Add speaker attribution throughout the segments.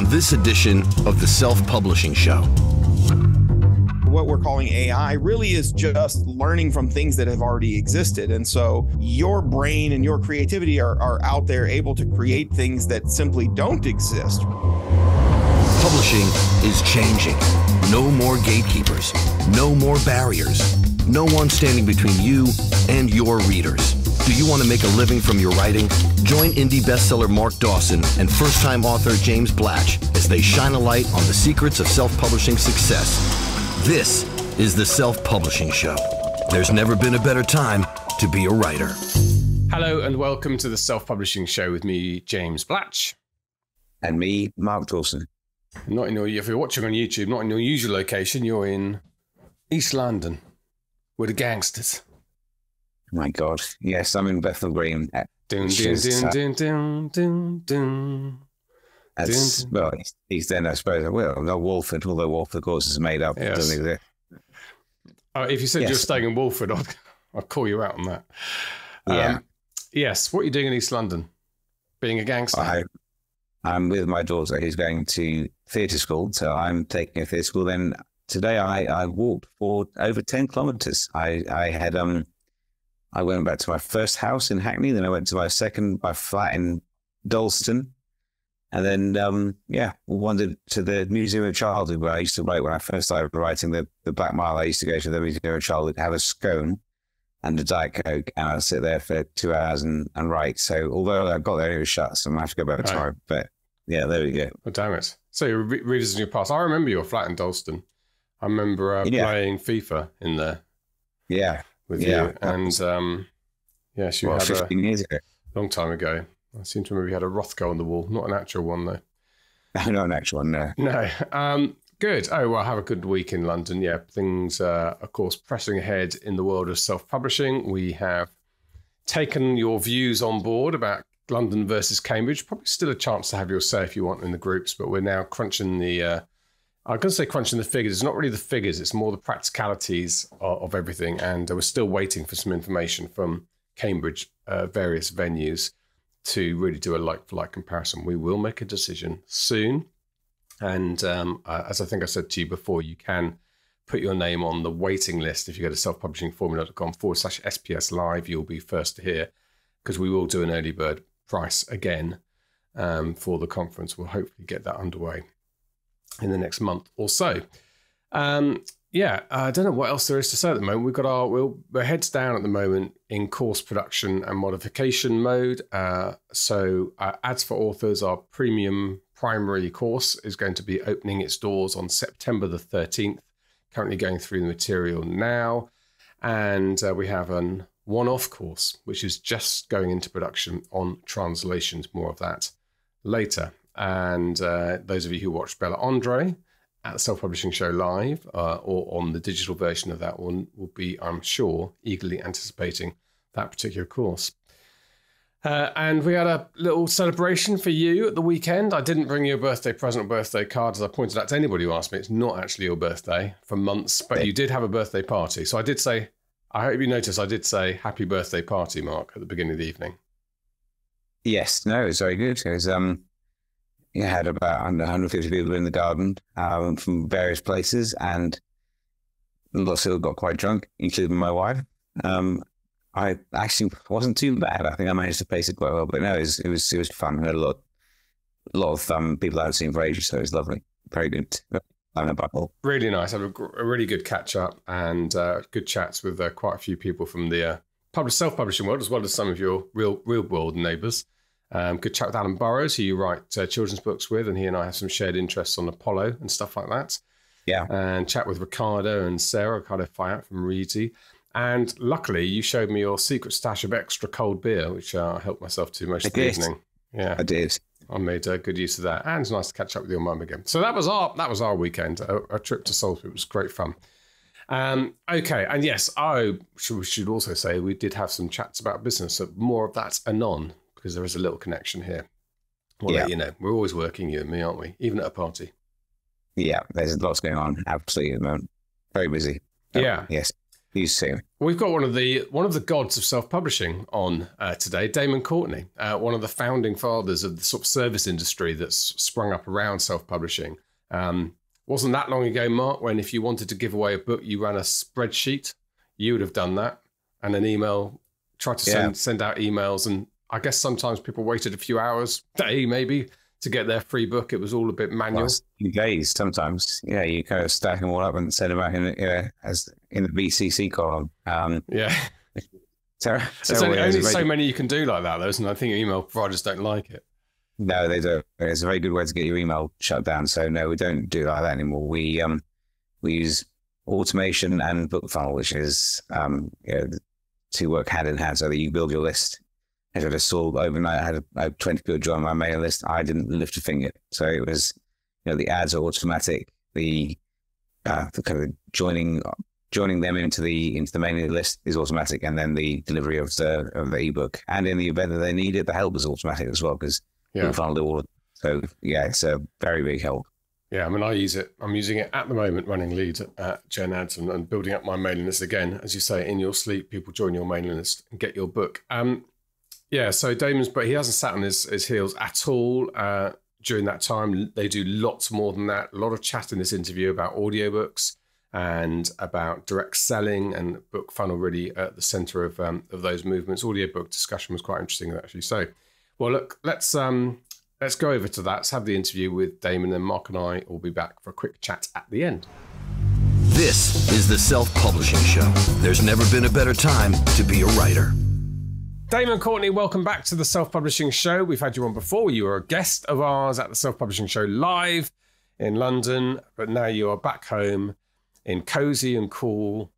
Speaker 1: on this edition of the Self Publishing Show.
Speaker 2: What we're calling AI really is just learning from things that have already existed. And so your brain and your creativity are, are out there able to create things that simply don't exist.
Speaker 1: Publishing is changing. No more gatekeepers, no more barriers, no one standing between you and your readers. Do you want to make a living from your writing? Join indie bestseller Mark Dawson and first time author James Blatch as they shine a light on the secrets of self publishing success. This is the Self Publishing Show. There's never been a better time to be a writer.
Speaker 3: Hello and welcome to the Self Publishing Show with me, James Blatch.
Speaker 4: And me, Mark Dawson.
Speaker 3: Not in your, if you're watching on YouTube, not in your usual location, you're in East London with the gangsters.
Speaker 4: My God. Yes, I'm in Bethnal Green.
Speaker 3: Dun, dun, dun, dun, dun, dun, dun.
Speaker 4: That's,
Speaker 3: Dun-
Speaker 4: well, he's, then, I suppose, well, no Walford, although Walford, of course, is made up.
Speaker 3: Yes.
Speaker 4: Doesn't exist.
Speaker 3: Uh, if you said you're staying in Walford, I'd, I'd call you out on that.
Speaker 4: Yeah.
Speaker 3: Um, yes. What are you doing in East London? Being a gangster?
Speaker 4: I, I'm with my daughter who's going to theatre school. So I'm taking a theatre school. Then today I, I walked for over 10 kilometres. I, I had, um, I went back to my first house in Hackney. Then I went to my second, my flat in Dalston. And then, um, yeah, wandered to the Museum of Childhood where I used to write when I first started writing the, the Black Mile. I used to go to the Museum of Childhood, have a scone and a Diet Coke, and I'd sit there for two hours and, and write. So although I got there, it was shut, so I'm going to have to go back
Speaker 3: Right.
Speaker 4: tomorrow. But yeah, there we go.
Speaker 3: Oh, damn it. So you're re- revisiting your past. I remember your flat in Dalston. I remember uh,
Speaker 4: Yeah.
Speaker 3: playing FIFA in there
Speaker 4: Yeah.
Speaker 3: With
Speaker 4: Yeah,
Speaker 3: you. And um, yes, you
Speaker 4: Well,
Speaker 3: had a
Speaker 4: years ago.
Speaker 3: long time ago. I seem to remember you had a Rothko on the wall, not an actual one though.
Speaker 4: No, an actual one, no.
Speaker 3: No. Um, good. Oh, well, have a good week in London. Yeah, things, uh, of course, pressing ahead in the world of self publishing. We have taken your views on board about London versus Cambridge. Probably still a chance to have your say if you want in the groups, but we're now crunching the. Uh, Going to say crunching the figures. It's not really the figures, it's more the practicalities of, of everything. And uh, we're still waiting for some information from Cambridge, uh, various venues, to really do a like for like comparison. We will make a decision soon. And um, uh, as I think I said to you before, you can put your name on the waiting list. If you go to selfpublishingformula.com forward slash SPS live, you'll be first to hear because we will do an early bird price again um, for the conference. We'll hopefully get that underway in the next month or so. Um, yeah, I don't know what else there is to say at the moment. We've got our we'll, we're heads down at the moment in course production and modification mode. Uh, so, uh, ads for authors, our premium primary course is going to be opening its doors on September the thirteenth. Currently going through the material now, and uh, we have an one-off course which is just going into production on translations. More of that later. And uh, those of you who watched Bella Andre at the Self Publishing Show live uh, or on the digital version of that one will be, I'm sure, eagerly anticipating that particular course. Uh, and we had a little celebration for you at the weekend. I didn't bring you a birthday present or birthday card, as I pointed out to anybody who asked me. It's not actually your birthday for months, but you did have a birthday party. So I did say, I hope you noticed, I did say happy birthday party, Mark, at the beginning of the evening.
Speaker 4: Yes, no, it was very good. It was, um, you had about 100, 150 people in the garden um, from various places, and lots of people got quite drunk, including my wife. Um, I actually wasn't too bad. I think I managed to pace it quite well, but no, it was it was, it was fun. We had a lot, a lot of um, people I haven't seen for ages, so it was lovely. Very good.
Speaker 3: Really nice. Had a, a really good catch up and uh, good chats with uh, quite a few people from the uh, self publishing world as well as some of your real real world neighbours. Um, good chat with Alan Burrows, who you write uh, children's books with, and he and I have some shared interests on Apollo and stuff like that.
Speaker 4: Yeah.
Speaker 3: And chat with Ricardo and Sarah, Ricardo Fayet from Reedsy. And luckily, you showed me your secret stash of extra cold beer, which uh, I helped myself to most
Speaker 4: I
Speaker 3: of the
Speaker 4: did.
Speaker 3: evening. Yeah.
Speaker 4: I did.
Speaker 3: I made uh, good use of that, and it's nice to catch up with your mum again. So that was our that was our weekend. A, a trip to Salisbury it was great fun. Um, okay, and yes, I should, we should also say we did have some chats about business. So more of that anon because there is a little connection here. Well,
Speaker 4: Yeah.
Speaker 3: you know, we're always working, you and me, aren't we? Even at a party.
Speaker 4: Yeah, there's lots going on. Absolutely, at the moment. Very busy. Oh,
Speaker 3: Yeah.
Speaker 4: Yes. You two.
Speaker 3: We've got one of the one of the gods of self-publishing on uh, today, Damon Courtney, uh, one of the founding fathers of the sort of service industry that's sprung up around self-publishing. Um, wasn't that long ago, Mark, when if you wanted to give away a book, you ran a spreadsheet. You would have done that, and an email. Tried to send
Speaker 4: Yeah.
Speaker 3: send out emails, and I guess sometimes people waited a few hours, day maybe, to get their free book. It was all a bit manual.
Speaker 4: Few days sometimes. Yeah, you kind of stack them all up and send them out in you know, as in the BCC column. Um,
Speaker 3: Yeah.
Speaker 4: ter-
Speaker 3: There's only, only so many you can do like that, though, and I think email providers don't like it.
Speaker 4: No, they don't. It's a very good way to get your email shut down. So no, we don't do like that anymore. We um we use automation and book funnel, which is um you know, the two work hand in hand so that you build your list. As I just saw overnight, I had, I had 20 people join my mailing list. I didn't lift a finger. So it was, you know, the ads are automatic. The, uh, the kind of joining, joining them into the, into the mailing list is automatic. And then the delivery of the, of the ebook. And in the event that they need it, the help is automatic as well because
Speaker 3: Yeah.
Speaker 4: funnel do all of So yeah, it's a very big help.
Speaker 3: Yeah, I mean, I use it. I'm using it at the moment, running leads at Gen Ads and, and building up my mailing list again. As you say, in your sleep, people join your mailing list and get your book. Um, yeah, so Damon's, but he hasn't sat on his, his heels at all uh, during that time. They do lots more than that. A lot of chat in this interview about audiobooks and about direct selling and book funnel really at the center of um, of those movements. Audiobook discussion was quite interesting actually. So, well, look, let's um, let's go over to that. Let's have the interview with Damon, and Mark and I will be back for a quick chat at the end.
Speaker 1: This is the Self Publishing Show. There's never been a better time to be a writer.
Speaker 3: Damon Courtney, welcome back to the Self Publishing Show. We've had you on before. You were a guest of ours at the Self Publishing Show live in London, but now you are back home in cozy and cool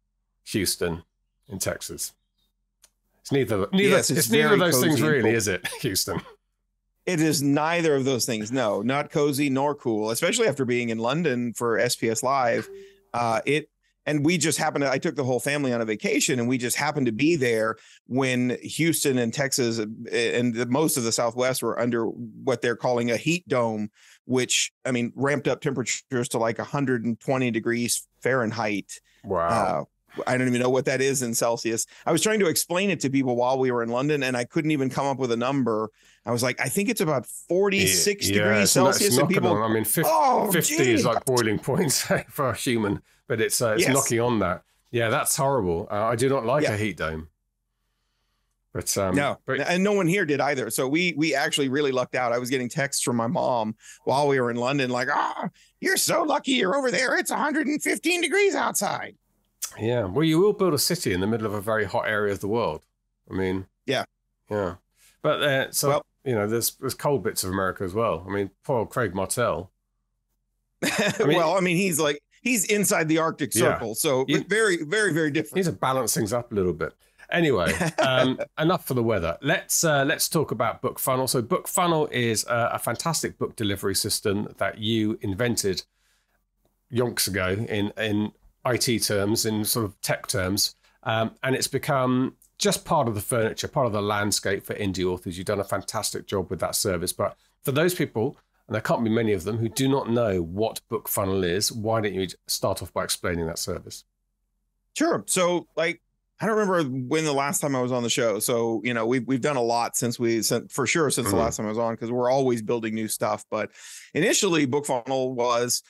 Speaker 3: Houston in Texas. It's neither neither
Speaker 2: Yes,
Speaker 3: it's,
Speaker 2: it's
Speaker 3: neither of those things really,
Speaker 2: cool.
Speaker 3: is it, Houston?
Speaker 2: It is neither of those things. No, not cozy nor cool, especially after being in London for SPS Live. Uh, it and we just happened to. I took the whole family on a vacation, and we just happened to be there when Houston and Texas uh, and the, most of the Southwest were under what they're calling a heat dome, which I mean ramped up temperatures to like 120 degrees Fahrenheit.
Speaker 3: Wow.
Speaker 2: Uh, I don't even know what that is in Celsius. I was trying to explain it to people while we were in London, and I couldn't even come up with a number. I was like, I think it's about 46
Speaker 3: Yeah,
Speaker 2: degrees Celsius, and people.
Speaker 3: on. I mean, 50,
Speaker 2: Oh,
Speaker 3: 50 is like boiling point for a human, but it's uh, it's
Speaker 2: Yes.
Speaker 3: knocking on that. Yeah, that's horrible. Uh, I do not like
Speaker 2: Yeah.
Speaker 3: a heat dome. But um,
Speaker 2: no,
Speaker 3: but
Speaker 2: and no one here did either. So we we actually really lucked out. I was getting texts from my mom while we were in London, like, "Ah, you're so lucky you're over there. It's 115 degrees outside."
Speaker 3: Yeah, well, you will build a city in the middle of a very hot area of the world. I mean,
Speaker 2: Yeah.
Speaker 3: yeah, but uh, so
Speaker 2: Well-
Speaker 3: you know, there's there's cold bits of America as well. I mean, poor old Craig Martelle. mean-
Speaker 2: well, I mean, he's like he's inside the Arctic
Speaker 3: Yeah.
Speaker 2: Circle, so
Speaker 3: You-
Speaker 2: very, very, very
Speaker 3: different.
Speaker 2: different.
Speaker 3: to balance things up a little bit. Anyway, um, enough for the weather. Let's uh, let's talk about Book Funnel. So, Book Funnel is uh, a fantastic book delivery system that you invented yonks ago in in IT terms, in sort of tech terms, um, and it's become just part of the furniture, part of the landscape for indie authors. You've done a fantastic job with that service. But for those people, and there can't be many of them who do not know what Book Funnel is, why don't you start off by explaining that service?
Speaker 2: Sure. So, like, I don't remember when the last time I was on the show. So, you know, we've we've done a lot since we since, for sure since
Speaker 3: Mhm.
Speaker 2: the last time I was on because we're always building new stuff. But initially, Book Funnel was,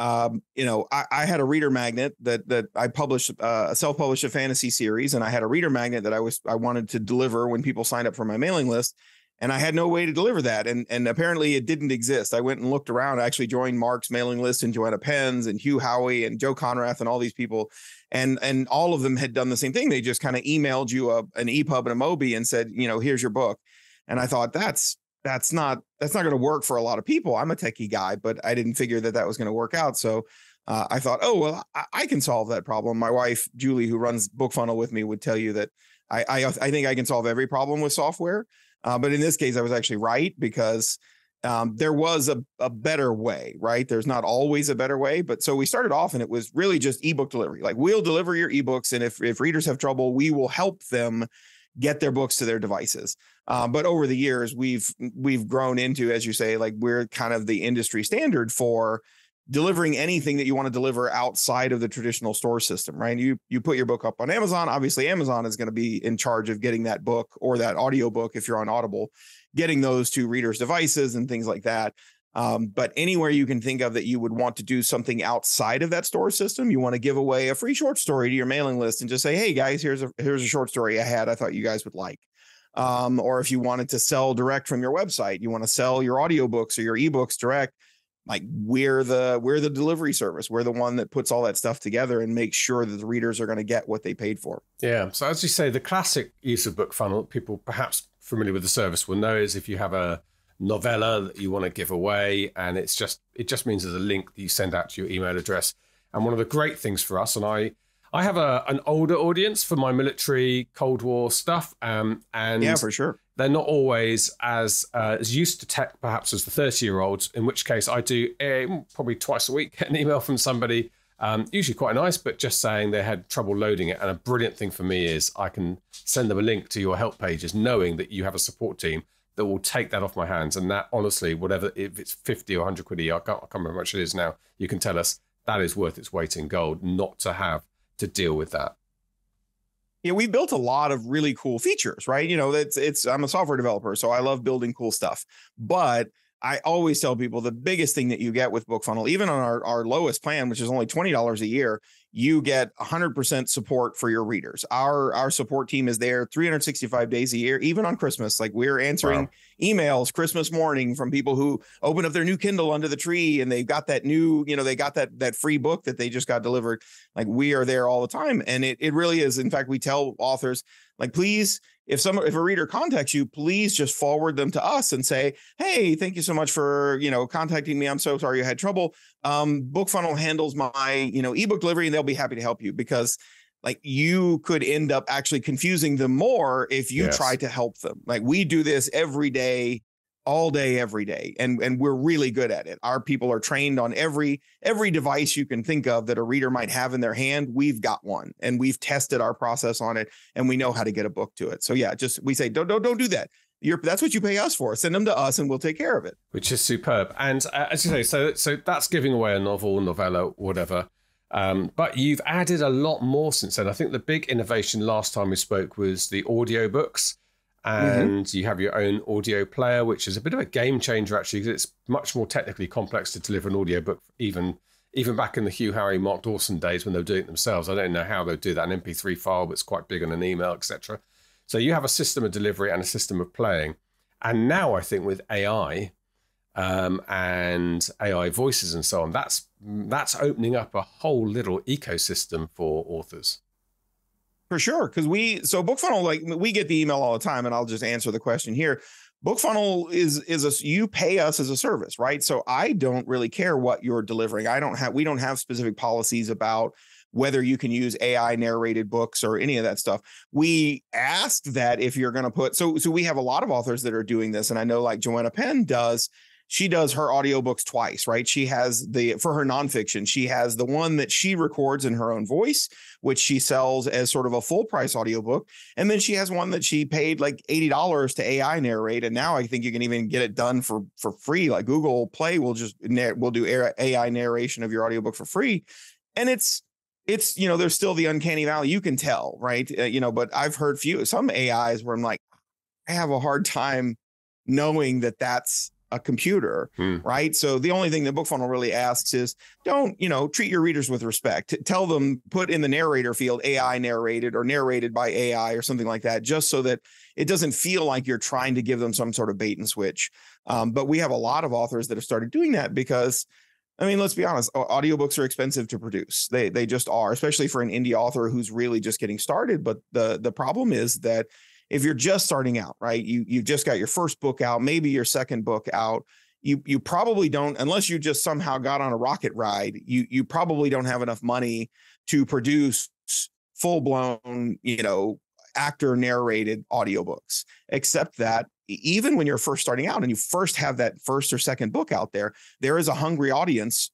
Speaker 2: um, you know, I, I had a reader magnet that that I published uh, a self published a fantasy series, and I had a reader magnet that I was I wanted to deliver when people signed up for my mailing list. And I had no way to deliver that, and and apparently it didn't exist. I went and looked around. I actually joined Mark's mailing list and Joanna Penn's and Hugh Howey and Joe Konrath and all these people and and all of them had done the same thing. They just kind of emailed you a, an EPUB and a Mobi and said, you know, here's your book. And I thought that's that's not that's not going to work for a lot of people. I'm a techie guy, but I didn't figure that that was going to work out. So uh, I thought, oh well, I, I can solve that problem. My wife Julie, who runs Book Funnel with me, would tell you that I I, I think I can solve every problem with software. Uh, but in this case, I was actually right because um, there was a, a better way, right? There's not always a better way. But so we started off and it was really just ebook delivery. Like we'll deliver your ebooks. And if, if readers have trouble, we will help them get their books to their devices. Uh, but over the years, we've we've grown into, as you say, like we're kind of the industry standard for delivering anything that you want to deliver outside of the traditional store system, right? You you put your book up on Amazon, obviously Amazon is going to be in charge of getting that book or that audio book if you're on Audible, getting those to readers' devices and things like that. Um, but anywhere you can think of that you would want to do something outside of that store system, you want to give away a free short story to your mailing list and just say, "Hey guys, here's a here's a short story I had. I thought you guys would like." Um, or if you wanted to sell direct from your website, you want to sell your audiobooks or your ebooks direct like we're the we're the delivery service we're the one that puts all that stuff together and makes sure that the readers are going to get what they paid for
Speaker 3: yeah so as you say the classic use of book funnel people perhaps familiar with the service will know is if you have a novella that you want to give away and it's just it just means there's a link that you send out to your email address. And one of the great things for us and i i have a an older audience for my military cold war stuff um and
Speaker 2: yeah for sure.
Speaker 3: they're not always as uh, as used to tech perhaps as the 30 year olds in which case i do a, probably twice a week get an email from somebody um, usually quite nice but just saying they had trouble loading it. And a brilliant thing for me is i can send them a link to your help pages knowing that you have a support team that will take that off my hands and that honestly whatever if it's 50 or 100 quid a year I can't, I can't remember how much it is now you can tell us that is worth its weight in gold not to have to deal with that
Speaker 2: yeah, we've built a lot of really cool features, right? You know, it's it's I'm a software developer, so I love building cool stuff. But I always tell people the biggest thing that you get with BookFunnel, even on our, our lowest plan, which is only $20 a year, you get 100% support for your readers. Our our support team is there 365 days a year, even on Christmas. Like we're answering wow. emails Christmas morning from people who open up their new Kindle under the tree and they've got that new, you know, they got that that free book that they just got delivered. Like we are there all the time. And it it really is. In fact, we tell authors, like, please if some if a reader contacts you please just forward them to us and say hey thank you so much for you know contacting me. I'm so sorry you had trouble. Um bookfunnel handles my you know ebook delivery and they'll be happy to help you because like you could end up actually confusing them more if you yes. try to help them. Like we do this every day all day every day and and we're really good at it. Our people are trained on every every device you can think of that a reader might have in their hand. We've got one and we've tested our process on it and we know how to get a book to it. So yeah just we say don't don't don't do that. You're that's what you pay us for. Send them to us and we'll take care of it.
Speaker 3: Which is superb. And uh, as you say so so that's giving away a novel novella whatever. Um, but you've added a lot more since then. I think the big innovation last time we spoke was the audiobooks. Mm-hmm. and mm-hmm. you have your own audio player, which is a bit of a game changer actually, because it's much more technically complex to deliver an audiobook, even even back in the Hugh Howey Mark Dawson days when they were doing it themselves. I don't know how they'll do that an MP3 file, but it's quite big on an email, etc. So you have a system of delivery and a system of playing, and now I think with AI um, and AI voices and so on, that's that's opening up a whole little ecosystem for authors.
Speaker 2: For sure. Cause we, so BookFunnel, like we get the email all the time and I'll just answer the question here. BookFunnel is, is a, you pay us as a service, right? So I don't really care what you're delivering. I don't have, we don't have specific policies about whether you can use AI narrated books or any of that stuff. We ask that if you're going to put, so, so we have a lot of authors that are doing this. And I know like Joanna Penn does she does her audiobooks twice, right? She has the for her nonfiction, she has the one that she records in her own voice, which she sells as sort of a full price audiobook. And then she has one that she paid like $80 to AI narrate. And now I think you can even get it done for for free. Like Google Play will just will do AI narration of your audiobook for free. And it's it's you know there's still the uncanny valley you can tell right uh, you know but i've heard few some ais where i'm like i have a hard time knowing that that's a computer, hmm. right? So the only thing that BookFunnel really asks is don't, you know, treat your readers with respect. Tell them, put in the narrator field AI narrated or narrated by AI or something like that, just so that it doesn't feel like you're trying to give them some sort of bait and switch. Um, but we have a lot of authors that have started doing that because I mean, let's be honest, audiobooks are expensive to produce. They they just are, especially for an indie author who's really just getting started. But the the problem is that if you're just starting out, right? You you've just got your first book out, maybe your second book out. You you probably don't, unless you just somehow got on a rocket ride. You you probably don't have enough money to produce full blown, you know, actor narrated audiobooks. Except that even when you're first starting out and you first have that first or second book out there, there is a hungry audience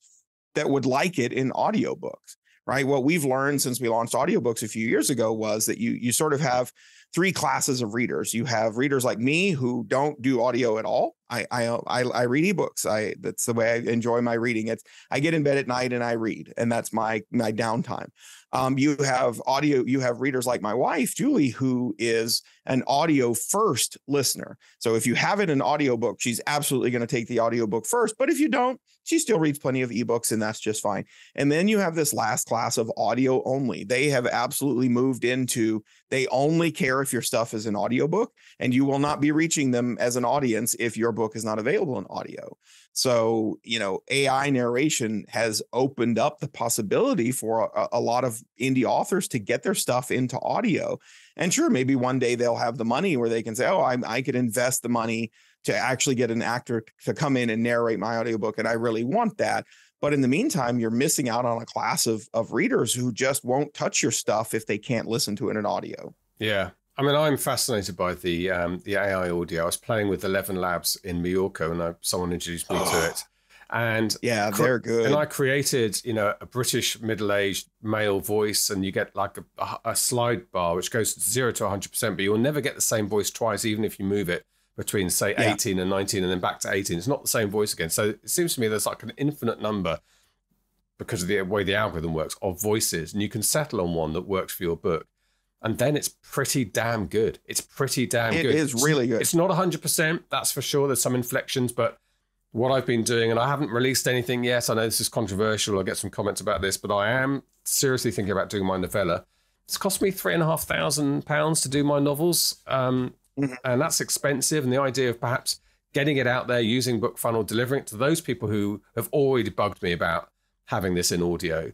Speaker 2: that would like it in audiobooks right? What we've learned since we launched audiobooks a few years ago was that you you sort of have three classes of readers. You have readers like me who don't do audio at all. I, I I I read ebooks. I that's the way I enjoy my reading. It's I get in bed at night and I read, and that's my my downtime. Um, you have audio, you have readers like my wife, Julie, who is an audio first listener. So if you have it in audiobook, she's absolutely going to take the audiobook first. But if you don't, she still reads plenty of ebooks and that's just fine. And then you have this last class of audio only. They have absolutely moved into they only care if your stuff is an audiobook and you will not be reaching them as an audience if your book is not available in audio. So, you know, AI narration has opened up the possibility for a, a, lot of indie authors to get their stuff into audio. And sure, maybe one day they'll have the money where they can say, oh, I, I could invest the money to actually get an actor to come in and narrate my audiobook. And I really want that. But in the meantime, you're missing out on a class of, of readers who just won't touch your stuff if they can't listen to it in audio.
Speaker 3: Yeah. I mean, I'm fascinated by the um, the AI audio. I was playing with Eleven Labs in Mallorca, and I, someone introduced me oh. to it. And
Speaker 2: yeah, they're good.
Speaker 3: And I created, you know, a British middle-aged male voice, and you get like a, a slide bar which goes zero to 100 percent, but you'll never get the same voice twice, even if you move it between say yeah. 18 and 19, and then back to 18. It's not the same voice again. So it seems to me there's like an infinite number because of the way the algorithm works of voices, and you can settle on one that works for your book and then it's pretty damn good. It's pretty damn
Speaker 2: it
Speaker 3: good.
Speaker 2: It is really good.
Speaker 3: It's not 100%, that's for sure. There's some inflections, but what I've been doing, and I haven't released anything yet. I know this is controversial. I'll get some comments about this, but I am seriously thinking about doing my novella. It's cost me three and a half thousand pounds to do my novels, um, mm-hmm. and that's expensive. And the idea of perhaps getting it out there using BookFunnel, delivering it to those people who have already bugged me about having this in audio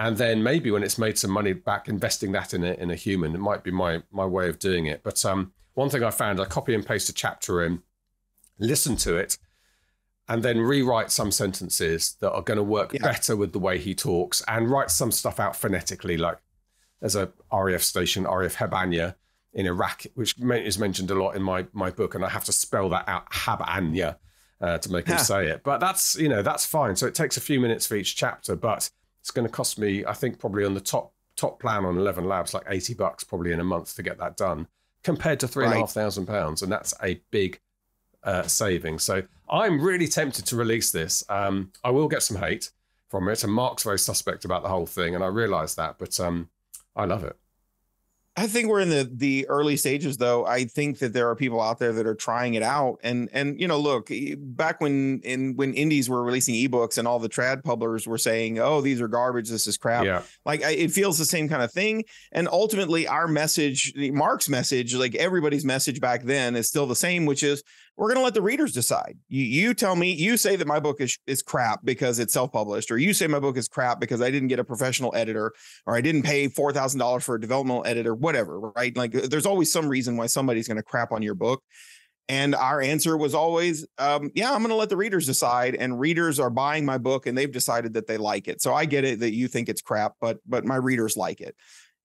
Speaker 3: and then maybe when it's made some money back, investing that in a in a human. It might be my my way of doing it. But um, one thing I found, I copy and paste a chapter in, listen to it, and then rewrite some sentences that are going to work yeah. better with the way he talks, and write some stuff out phonetically. Like there's a RAF station, RAF Habbaniya in Iraq, which is mentioned a lot in my my book, and I have to spell that out Habanya. Uh, to make him say it, but that's you know that's fine. So it takes a few minutes for each chapter, but it's going to cost me, I think, probably on the top top plan on Eleven Labs, like eighty bucks probably in a month to get that done, compared to three and a half thousand pounds, and that's a big uh, saving. So I'm really tempted to release this. Um, I will get some hate from it, and Mark's very suspect about the whole thing, and I realise that, but um, I love it.
Speaker 2: I think we're in the the early stages though. I think that there are people out there that are trying it out and and you know look, back when in when indies were releasing ebooks and all the trad publishers were saying, "Oh, these are garbage, this is crap."
Speaker 3: Yeah.
Speaker 2: Like I, it feels the same kind of thing and ultimately our message, Mark's message, like everybody's message back then is still the same, which is we're going to let the readers decide. You, you tell me, you say that my book is, is crap because it's self published, or you say my book is crap because I didn't get a professional editor, or I didn't pay $4,000 for a developmental editor, whatever, right? Like there's always some reason why somebody's going to crap on your book. And our answer was always, um, yeah, I'm going to let the readers decide. And readers are buying my book and they've decided that they like it. So I get it that you think it's crap, but but my readers like it.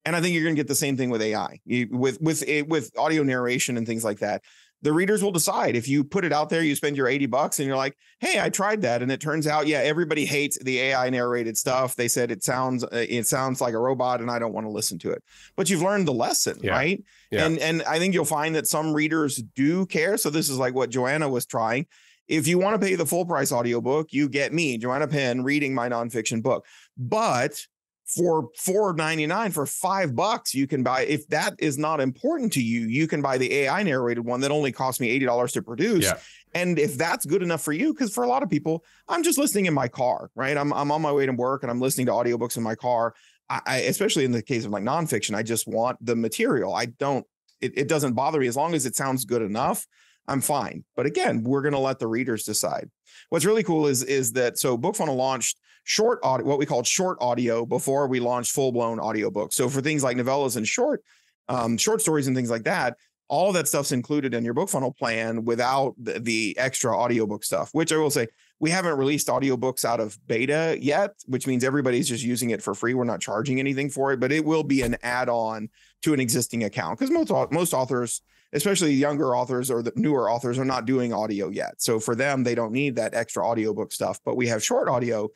Speaker 2: And I think you're going to get the same thing with AI, with with with audio narration and things like that the readers will decide. If you put it out there you spend your 80 bucks and you're like hey i tried that. And it turns out yeah everybody hates the ai narrated stuff. They said it sounds uh, it sounds like a robot and i don't want to listen to it. But you've learned the lesson yeah. right? Yeah. and and i think you'll find that some readers do care. So this is like what joanna was trying. If you want to pay the full price audiobook you get me joanna penn reading my nonfiction book. But for four ninety nine for five bucks you can buy if that is not important to you you can buy the ai narrated one that only cost me $80 to produce yeah. and if that's good enough for you because for a lot of people i'm just listening in my car right I'm, I'm on my way to work and i'm listening to audiobooks in my car I, I especially in the case of like nonfiction i just want the material i don't it, it doesn't bother me as long as it sounds good enough I'm fine. But again, we're going to let the readers decide. What's really cool is is that so BookFunnel launched short audio, what we called short audio before we launched full blown audiobooks. So for things like novellas and short, um, short stories and things like that, all that stuff's included in your book funnel plan without the, the extra audiobook stuff, which I will say we haven't released audiobooks out of beta yet, which means everybody's just using it for free. We're not charging anything for it, but it will be an add-on to an existing account because most most authors especially younger authors or the newer authors are not doing audio yet. So for them, they don't need that extra audiobook stuff. But we have short audio.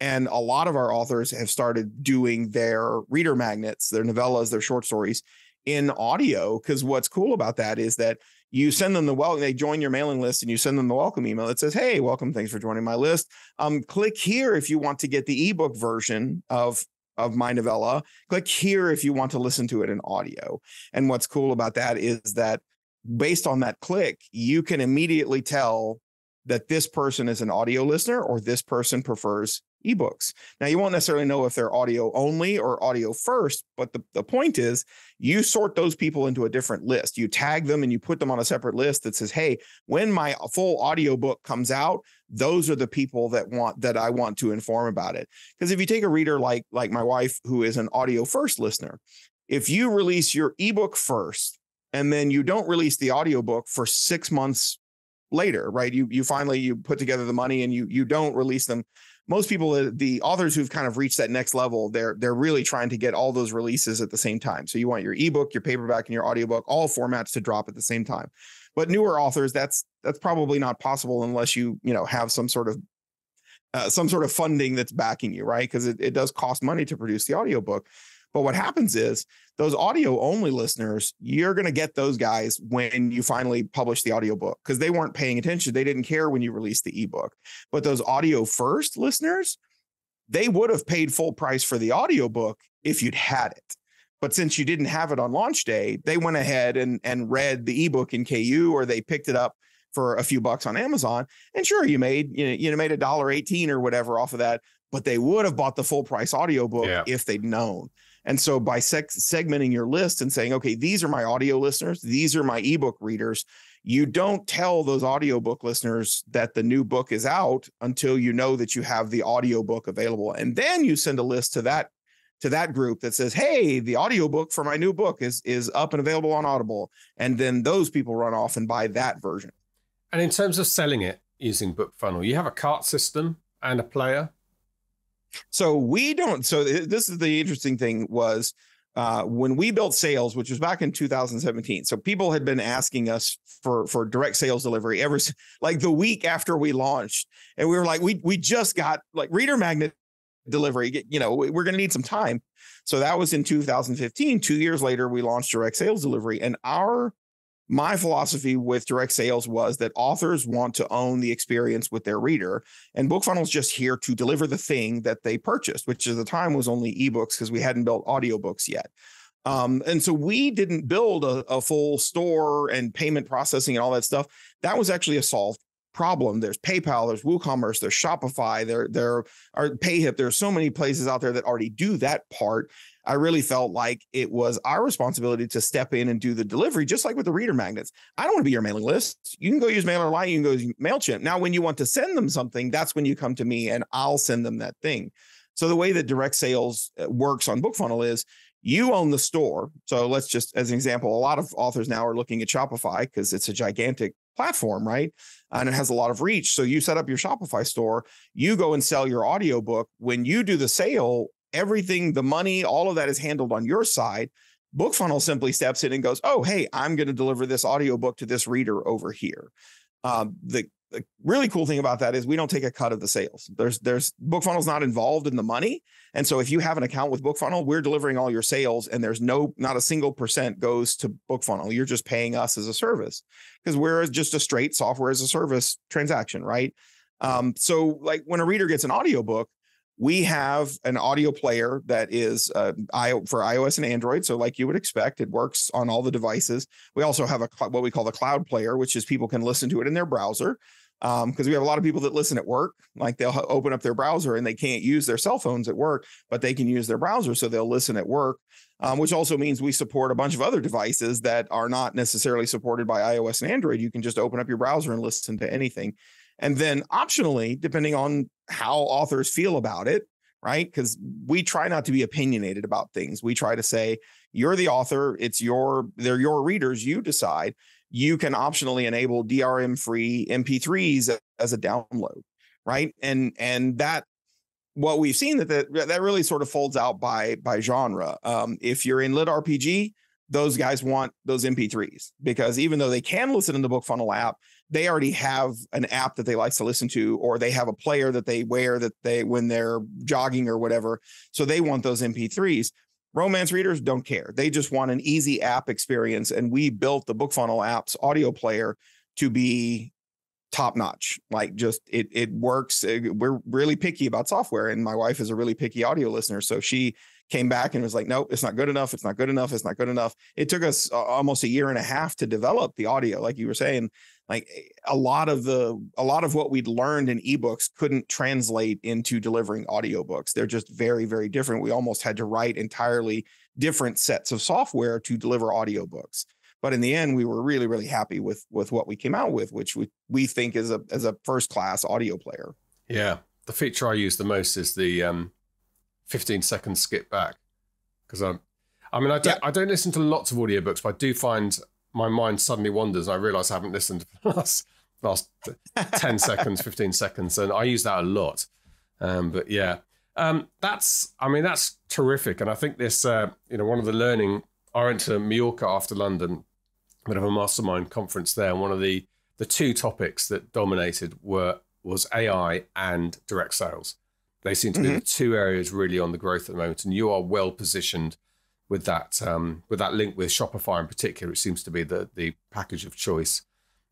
Speaker 2: And a lot of our authors have started doing their reader magnets, their novellas, their short stories in audio. Because what's cool about that is that you send them the welcome, they join your mailing list and you send them the welcome email that says, Hey, welcome, thanks for joining my list. Um, click here if you want to get the ebook version of of my novella. Click here if you want to listen to it in audio. And what's cool about that is that based on that click, you can immediately tell that this person is an audio listener or this person prefers ebooks. Now, you won't necessarily know if they're audio only or audio first, but the, the point is you sort those people into a different list. You tag them and you put them on a separate list that says, hey, when my full audio book comes out, those are the people that want that I want to inform about it. Because if you take a reader like like my wife, who is an audio first listener, if you release your ebook first and then you don't release the audiobook for six months later right you you finally you put together the money and you you don't release them most people uh, the authors who've kind of reached that next level they're they're really trying to get all those releases at the same time. So you want your ebook your paperback and your audiobook all formats to drop at the same time. But newer authors that's that's probably not possible unless you you know have some sort of uh, some sort of funding that's backing you right? Because it, it does cost money to produce the audiobook but what happens is those audio only listeners, you're going to get those guys when you finally publish the audiobook because they weren't paying attention. They didn't care when you released the ebook. But those audio first listeners, they would have paid full price for the audiobook if you'd had it. But since you didn't have it on launch day, they went ahead and, and read the ebook in KU or they picked it up for a few bucks on Amazon. And sure, you made you know, you know made a dollar eighteen or whatever off of that, but they would have bought the full price audiobook yeah. if they'd known. And so by seg- segmenting your list and saying, okay, these are my audio listeners, these are my ebook readers, you don't tell those audiobook listeners that the new book is out until you know that you have the audiobook available. And then you send a list to that to that group that says, "Hey, the audiobook for my new book is is up and available on Audible." And then those people run off and buy that version.
Speaker 3: And in terms of selling it using BookFunnel, you have a cart system and a player.
Speaker 2: So we don't. So this is the interesting thing was uh, when we built sales, which was back in 2017. So people had been asking us for for direct sales delivery ever like the week after we launched, and we were like, we we just got like reader magnet delivery. You know, we're going to need some time. So that was in 2015. Two years later, we launched direct sales delivery, and our my philosophy with direct sales was that authors want to own the experience with their reader and bookfunnel is just here to deliver the thing that they purchased which at the time was only ebooks because we hadn't built audiobooks yet. Um, and so we didn't build a, a full store and payment processing and all that stuff. That was actually a solved problem. There's PayPal, there's WooCommerce, there's Shopify, there there are PayHip. There's so many places out there that already do that part. I really felt like it was our responsibility to step in and do the delivery, just like with the reader magnets. I don't want to be your mailing list. You can go use MailerLite, you can go use MailChimp. Now, when you want to send them something, that's when you come to me and I'll send them that thing. So the way that direct sales uh, works on BookFunnel is you own the store. So let's just, as an example, a lot of authors now are looking at Shopify because it's a gigantic platform, right? And it has a lot of reach. So you set up your Shopify store, you go and sell your audiobook. When you do the sale, everything, the money, all of that is handled on your side. BookFunnel simply steps in and goes, "Oh, hey, I'm going to deliver this audiobook to this reader over here." Um, the, the really cool thing about that is we don't take a cut of the sales. There's there's BookFunnel's not involved in the money, and so if you have an account with BookFunnel, we're delivering all your sales, and there's no not a single percent goes to BookFunnel. You're just paying us as a service because we're just a straight software as a service transaction, right? Um, so like when a reader gets an audiobook, we have an audio player that is uh, for iOS and Android. So, like you would expect, it works on all the devices. We also have a what we call the cloud player, which is people can listen to it in their browser. Because um, we have a lot of people that listen at work, like they'll open up their browser and they can't use their cell phones at work, but they can use their browser, so they'll listen at work. Um, which also means we support a bunch of other devices that are not necessarily supported by iOS and Android. You can just open up your browser and listen to anything. And then optionally, depending on how authors feel about it, right? Because we try not to be opinionated about things. We try to say, you're the author, it's your, they're your readers, you decide. You can optionally enable DRM free MP3s as a download, right? And and that what we've seen that that, that really sort of folds out by by genre. Um, if you're in lit RPG, those guys want those MP3s because even though they can listen in the BookFunnel app, they already have an app that they like to listen to, or they have a player that they wear that they when they're jogging or whatever. So they want those MP3s. Romance readers don't care. They just want an easy app experience. And we built the BookFunnel app's audio player to be top notch. Like just it it works. We're really picky about software, and my wife is a really picky audio listener, so she came back and was like, nope, it's not good enough. It's not good enough. It's not good enough. It took us uh, almost a year and a half to develop the audio, like you were saying. Like eh, a lot of the a lot of what we'd learned in ebooks couldn't translate into delivering audiobooks. They're just very very different. We almost had to write entirely different sets of software to deliver audiobooks but in the end we were really really happy with with what we came out with which we, we think is a as a first class audio player
Speaker 3: yeah the feature i use the most is the um 15 second skip back because i'm i mean i don't yeah. i don't listen to lots of audiobooks but i do find my mind suddenly wanders and i realize i haven't listened for the last last 10 seconds 15 seconds and i use that a lot um but yeah um that's i mean that's terrific and i think this uh you know one of the learning I went to Mallorca after London bit of a mastermind conference there. And one of the the two topics that dominated were was AI and direct sales. They seem to mm-hmm. be the two areas really on the growth at the moment, and you are well positioned with that um, with that link with Shopify in particular. It seems to be the the package of choice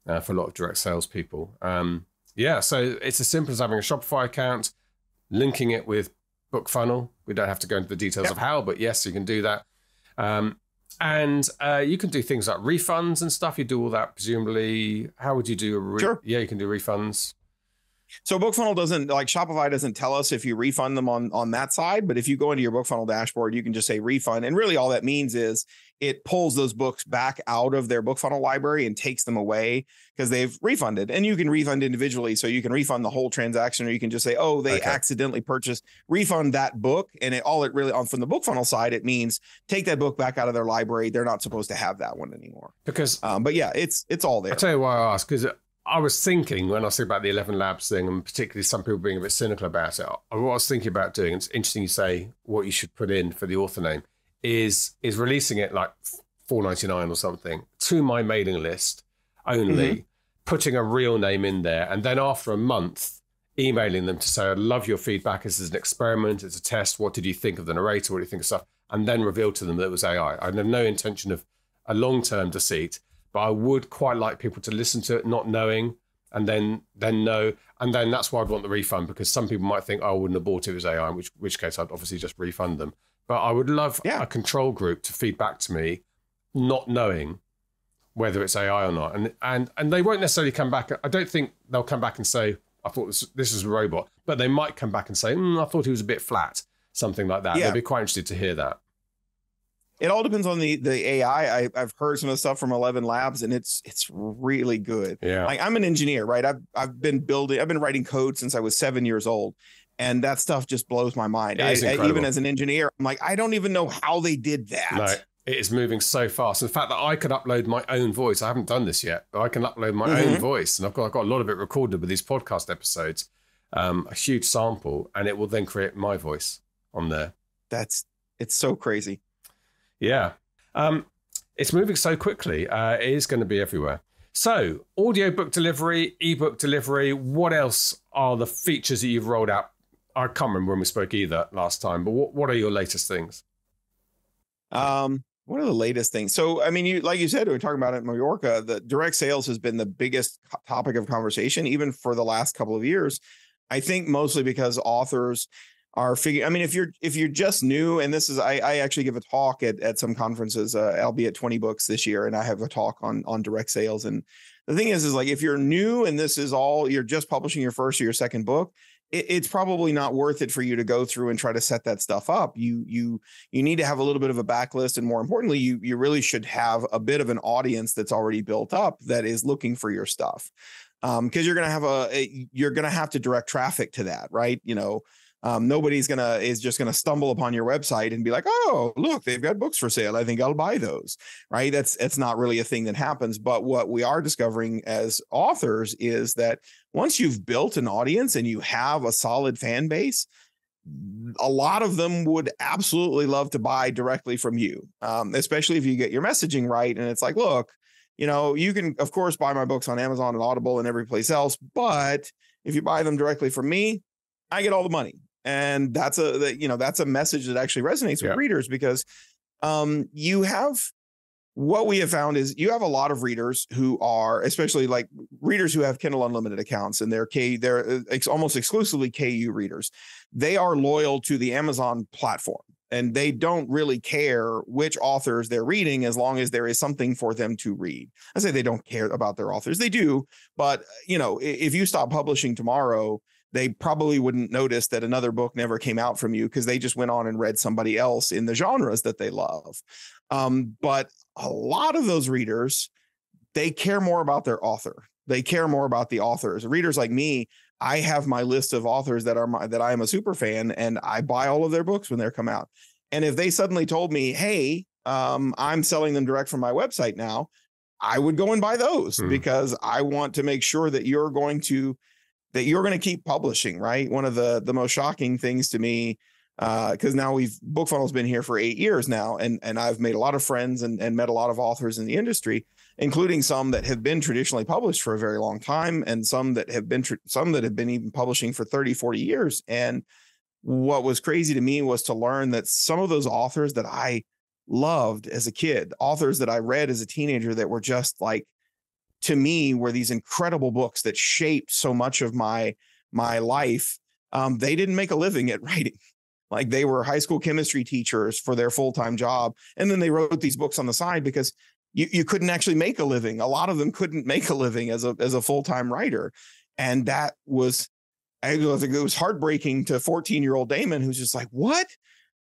Speaker 3: uh, for a lot of direct sales people. Um, yeah, so it's as simple as having a Shopify account, linking it with BookFunnel. We don't have to go into the details yep. of how, but yes, you can do that. Um, and uh, you can do things like refunds and stuff. You do all that presumably. How would you do a re-
Speaker 2: sure?
Speaker 3: Yeah, you can do refunds.
Speaker 2: So BookFunnel doesn't like Shopify doesn't tell us if you refund them on on that side, but if you go into your BookFunnel dashboard, you can just say refund, and really all that means is it pulls those books back out of their BookFunnel library and takes them away because they've refunded. And you can refund individually, so you can refund the whole transaction, or you can just say, oh, they okay. accidentally purchased, refund that book, and it all it really on from the BookFunnel side, it means take that book back out of their library. They're not supposed to have that one anymore.
Speaker 3: Because,
Speaker 2: um, but yeah, it's it's all there.
Speaker 3: I'll tell you why I ask because I was thinking when I was thinking about the 11 Labs thing, and particularly some people being a bit cynical about it, what I was thinking about doing, it's interesting you say what you should put in for the author name, is is releasing it like 4.99 or something to my mailing list only, mm-hmm. putting a real name in there, and then after a month, emailing them to say, I love your feedback. This is an experiment, it's a test. What did you think of the narrator? What do you think of stuff? And then reveal to them that it was AI. I have no intention of a long term deceit but I would quite like people to listen to it not knowing and then then know. And then that's why I'd want the refund because some people might think, oh, I wouldn't have bought it as AI, in which, which case I'd obviously just refund them. But I would love yeah. a control group to feed back to me, not knowing whether it's AI or not. And and and they won't necessarily come back. I don't think they'll come back and say, I thought this, this is a robot. But they might come back and say, mm, I thought he was a bit flat, something like that. Yeah. They'd be quite interested to hear that
Speaker 2: it all depends on the the AI. I, have heard some of the stuff from Eleven Labs, and it's it's really good.
Speaker 3: Yeah,
Speaker 2: like I'm an engineer, right? I've I've been building, I've been writing code since I was seven years old, and that stuff just blows my mind. I, I, even as an engineer, I'm like, I don't even know how they did that.
Speaker 3: No, it is moving so fast. In fact, that I could upload my own voice. I haven't done this yet, but I can upload my mm-hmm. own voice, and I've got I've got a lot of it recorded with these podcast episodes, um, a huge sample, and it will then create my voice on there.
Speaker 2: That's it's so crazy.
Speaker 3: Yeah. Um, it's moving so quickly. Uh, it is going to be everywhere. So, audiobook delivery, ebook delivery. What else are the features that you've rolled out? I can't remember when we spoke either last time, but what, what are your latest things?
Speaker 2: Um, what are the latest things? So, I mean, you like you said, we are talking about it in Mallorca. The direct sales has been the biggest topic of conversation, even for the last couple of years. I think mostly because authors are figuring. I mean, if you're if you're just new, and this is I, I actually give a talk at at some conferences. Uh, I'll be at 20 books this year, and I have a talk on on direct sales. And the thing is, is like if you're new and this is all you're just publishing your first or your second book, it's probably not worth it for you to go through and try to set that stuff up. You you you need to have a little bit of a backlist, and more importantly, you you really should have a bit of an audience that's already built up that is looking for your stuff because um, you're gonna have a, a you're gonna have to direct traffic to that, right? You know, um, nobody's gonna is just gonna stumble upon your website and be like, oh, look, they've got books for sale. I think I'll buy those. Right? That's it's not really a thing that happens. But what we are discovering as authors is that once you've built an audience and you have a solid fan base, a lot of them would absolutely love to buy directly from you, um, especially if you get your messaging right. And it's like, look, you know, you can of course buy my books on Amazon and Audible and every place else, but if you buy them directly from me, I get all the money and that's a that, you know that's a message that actually resonates with yeah. readers because um, you have what we have found is you have a lot of readers who are especially like readers who have kindle unlimited accounts and they're k they're uh, ex- almost exclusively ku readers. They are loyal to the amazon platform and they don't really care which authors they're reading as long as there is something for them to read. I say they don't care about their authors. They do but you know if you stop publishing tomorrow they probably wouldn't notice that another book never came out from you because they just went on and read somebody else in the genres that they love. Um, but a lot of those readers, they care more about their author. They care more about the authors. Readers like me, I have my list of authors that are my, that I am a super fan, and I buy all of their books when they come out. And if they suddenly told me, "Hey, um, I'm selling them direct from my website now," I would go and buy those mm. because I want to make sure that you're going to that you're going to keep publishing, right? One of the the most shocking things to me, because uh, now we've BookFunnel's been here for eight years now, and and I've made a lot of friends and, and met a lot of authors in the industry, including some that have been traditionally published for a very long time, and some that have been some that have been even publishing for 30, 40 years. And what was crazy to me was to learn that some of those authors that I loved as a kid, authors that I read as a teenager that were just like to me were these incredible books that shaped so much of my my life. Um, they didn't make a living at writing. Like they were high school chemistry teachers for their full-time job and then they wrote these books on the side because you, you couldn't actually make a living. A lot of them couldn't make a living as a as a full-time writer. And that was I think it was heartbreaking to 14 year old Damon who's just like what?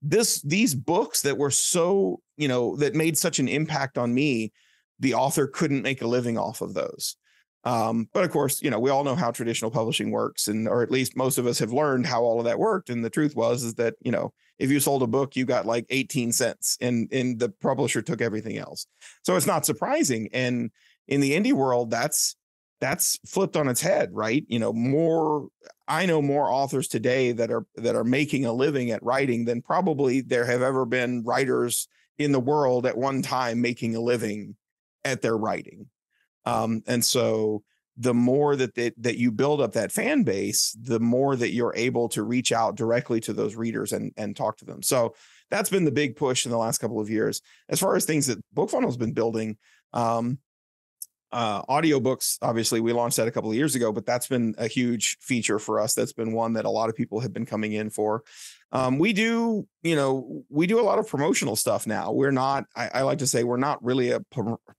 Speaker 2: This these books that were so you know that made such an impact on me the author couldn't make a living off of those. Um, but of course, you know, we all know how traditional publishing works, and or at least most of us have learned how all of that worked. And the truth was is that, you know, if you sold a book, you got like 18 cents and and the publisher took everything else. So it's not surprising. And in the indie world, that's that's flipped on its head, right? You know, more I know more authors today that are that are making a living at writing than probably there have ever been writers in the world at one time making a living at their writing. Um, and so the more that they, that you build up that fan base, the more that you're able to reach out directly to those readers and and talk to them. So that's been the big push in the last couple of years. As far as things that BookFunnel's been building, um, uh, audiobooks, obviously, we launched that a couple of years ago, but that's been a huge feature for us. That's been one that a lot of people have been coming in for. Um, we do, you know, we do a lot of promotional stuff now. We're not, I, I like to say, we're not really a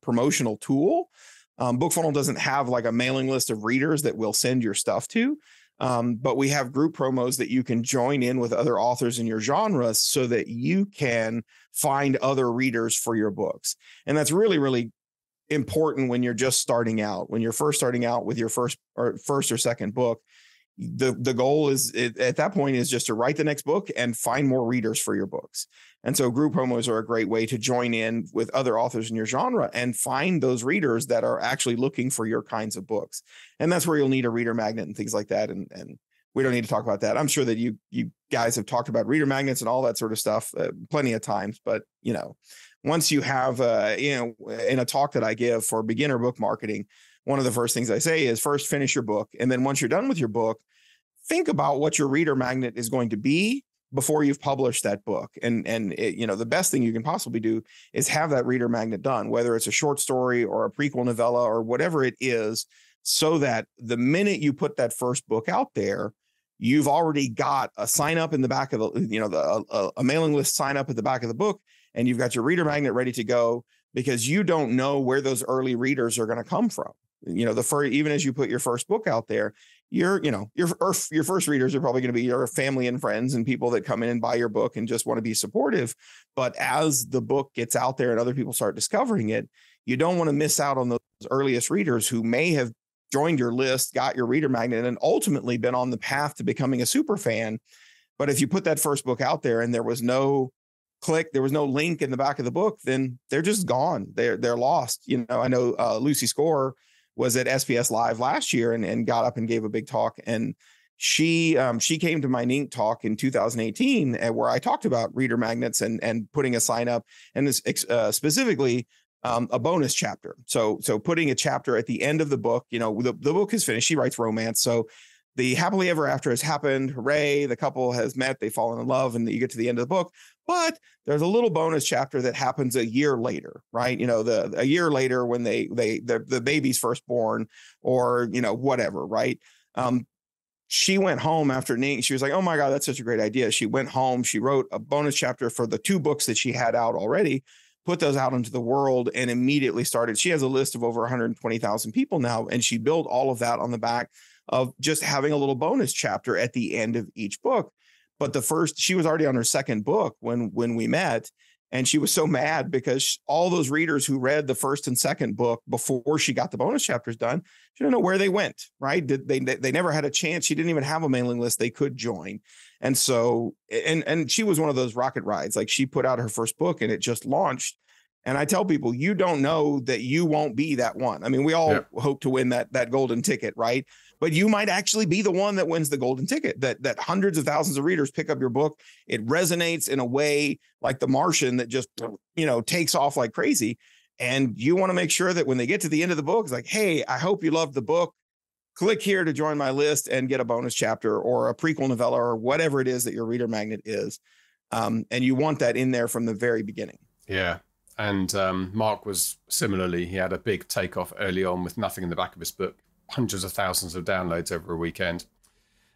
Speaker 2: promotional tool. Um, BookFunnel doesn't have like a mailing list of readers that we'll send your stuff to. Um, but we have group promos that you can join in with other authors in your genre so that you can find other readers for your books. And that's really, really important when you're just starting out. When you're first starting out with your first or first or second book, the the goal is at that point is just to write the next book and find more readers for your books. And so group promos are a great way to join in with other authors in your genre and find those readers that are actually looking for your kinds of books. And that's where you'll need a reader magnet and things like that. And and we don't need to talk about that. I'm sure that you you guys have talked about reader magnets and all that sort of stuff uh, plenty of times, but you know, once you have uh, you know in a talk that I give for beginner book marketing, one of the first things I say is first finish your book, and then once you're done with your book, think about what your reader magnet is going to be before you've published that book. And and it, you know the best thing you can possibly do is have that reader magnet done whether it's a short story or a prequel novella or whatever it is so that the minute you put that first book out there you've already got a sign up in the back of the you know the a, a mailing list sign up at the back of the book and you've got your reader magnet ready to go because you don't know where those early readers are going to come from. You know, the first, even as you put your first book out there, your, you know, your your first readers are probably going to be your family and friends and people that come in and buy your book and just want to be supportive. But as the book gets out there and other people start discovering it, you don't want to miss out on those earliest readers who may have joined your list, got your reader magnet, and ultimately been on the path to becoming a super fan. But if you put that first book out there and there was no click there was no link in the back of the book then they're just gone they're they're lost you know i know uh, lucy score was at sps live last year and, and got up and gave a big talk and she um, she came to my Ninc talk in 2018 uh, where I talked about reader magnets and and putting a sign up and this, uh, specifically um, a bonus chapter. So so putting a chapter at the end of the book. You know the, the book is finished. She writes romance, so the happily ever after has happened. Hooray! The couple has met, they fall in love, and you get to the end of the book. But there's a little bonus chapter that happens a year later, right? You know, the a year later when they they the, the baby's first born, or you know whatever, right? Um, she went home after Ninc. She was like, "Oh my god, that's such a great idea." She went home. She wrote a bonus chapter for the two books that she had out already, put those out into the world, and immediately started. She has a list of over 120,000 people now, and she built all of that on the back of just having a little bonus chapter at the end of each book. But the first, she was already on her second book when when we met, and she was so mad because all those readers who read the first and second book before she got the bonus chapters done she didn't know where they went right Did they they never had a chance she didn't even have a mailing list they could join and so and and she was one of those rocket rides like she put out her first book and it just launched and I tell people, you don't know that you won't be that one. I mean, we all yeah. hope to win that that golden ticket, right? But you might actually be the one that wins the golden ticket. That that hundreds of thousands of readers pick up your book. It resonates in a way like The Martian that just you know takes off like crazy. And you want to make sure that when they get to the end of the book, it's like, hey, I hope you loved the book. Click here to join my list and get a bonus chapter or a prequel novella or whatever it is that your reader magnet is. Um, and you want that in there from the very beginning.
Speaker 3: Yeah, and um, Mark was similarly, he had a big takeoff early on with nothing in the back of his book, hundreds of thousands of downloads over a weekend.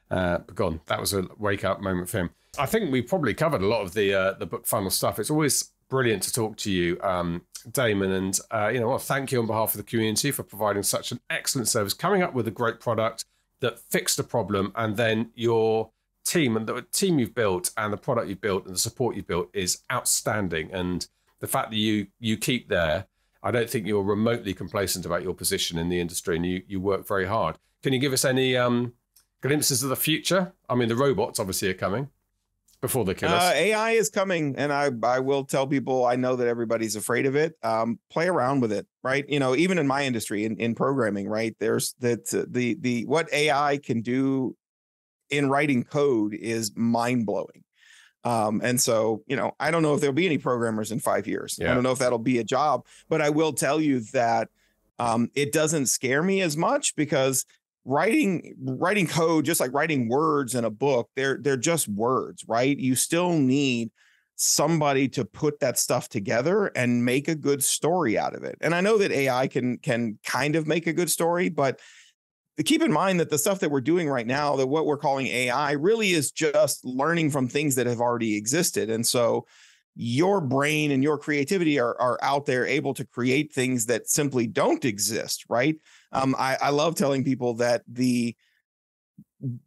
Speaker 3: Uh, gone. That was a wake up moment for him. I think we probably covered a lot of the uh, the BookFunnel stuff. It's always brilliant to talk to you, um, Damon, and uh, you know, well, thank you on behalf of the community for providing such an excellent service, coming up with a great product that fixed a problem, and then your team and the team you've built and the product you've built and the support you've built is outstanding. And the fact that you you keep there, I don't think you're remotely complacent about your position in the industry, and you you work very hard. Can you give us any um, glimpses of the future? I mean, the robots obviously are coming before they kill us.
Speaker 2: Uh, AI is coming, and I I will tell people I know that everybody's afraid of it. Um, play around with it, right? You know, even in my industry, in, in programming, right? There's that uh, the the what AI can do in writing code is mind blowing. Um, and so, you know, I don't know if there'll be any programmers in five years. Yeah. I don't know if that'll be a job, but I will tell you that um, it doesn't scare me as much because writing writing code, just like writing words in a book, they're they're just words, right? You still need somebody to put that stuff together and make a good story out of it. And I know that AI can can kind of make a good story, but keep in mind that the stuff that we're doing right now, that what we're calling AI, really is just learning from things that have already existed. And so your brain and your creativity are, are out there able to create things that simply don't exist, right? Um, I, I love telling people that the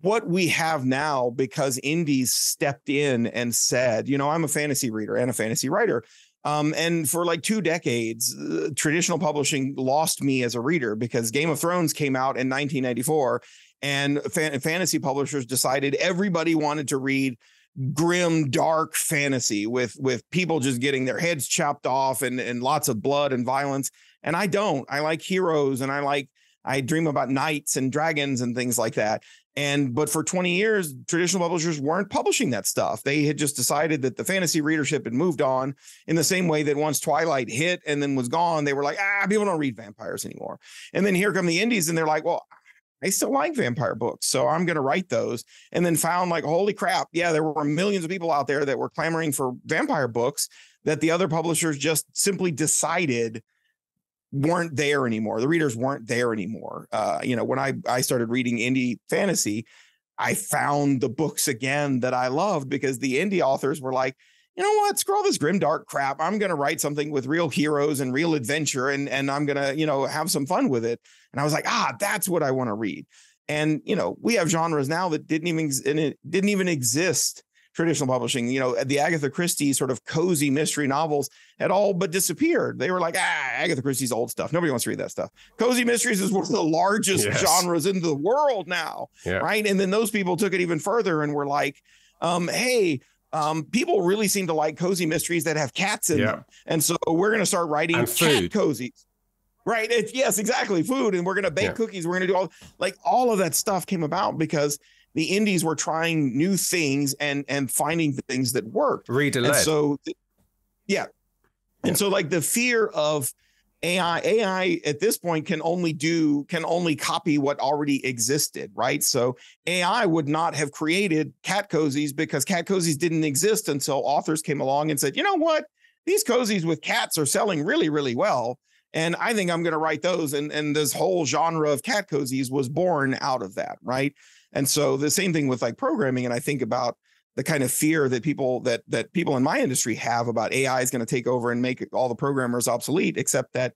Speaker 2: what we have now because indies stepped in and said, you know, I'm a fantasy reader and a fantasy writer. Um, and for like two decades, uh, traditional publishing lost me as a reader because Game of Thrones came out in 1994, and fan- fantasy publishers decided everybody wanted to read grim, dark fantasy with with people just getting their heads chopped off and and lots of blood and violence. And I don't. I like heroes, and I like I dream about knights and dragons and things like that. And but for 20 years, traditional publishers weren't publishing that stuff. They had just decided that the fantasy readership had moved on in the same way that once Twilight hit and then was gone, they were like, ah, people don't read vampires anymore. And then here come the indies, and they're like, well, I still like vampire books, so I'm going to write those. And then found like, holy crap, yeah, there were millions of people out there that were clamoring for vampire books that the other publishers just simply decided weren't there anymore. The readers weren't there anymore. Uh, you know, when I I started reading indie fantasy, I found the books again that I loved because the indie authors were like, you know what, screw all this grim dark crap. I'm going to write something with real heroes and real adventure, and and I'm going to you know have some fun with it. And I was like, ah, that's what I want to read. And you know, we have genres now that didn't even didn't even exist traditional publishing. You know, the Agatha Christie sort of cozy mystery novels had all but disappeared. They were like, ah, Agatha Christie's old stuff. Nobody wants to read that stuff. Cozy mysteries is one of the largest yes. genres in the world now, yeah. right? And then those people took it even further and were like, um, hey, um, people really seem to like cozy mysteries that have cats in yeah. them, and so we're going to start writing and cat food. cozies. Right. It's, yes, exactly. Food. And we're going to bake yeah. cookies. We're going to do all like all of that stuff came about because the indies were trying new things and and finding things that worked.
Speaker 3: Read
Speaker 2: and so yeah. And so like the fear of AI AI at this point can only do can only copy what already existed, right? So AI would not have created cat cozies because cat cozies didn't exist until authors came along and said, you know what, these cozies with cats are selling really really well, and I think I'm going to write those. And and this whole genre of cat cozies was born out of that, right? And so the same thing with like programming, and I think about the kind of fear that people that that people in my industry have about AI is going to take over and make all the programmers obsolete, except that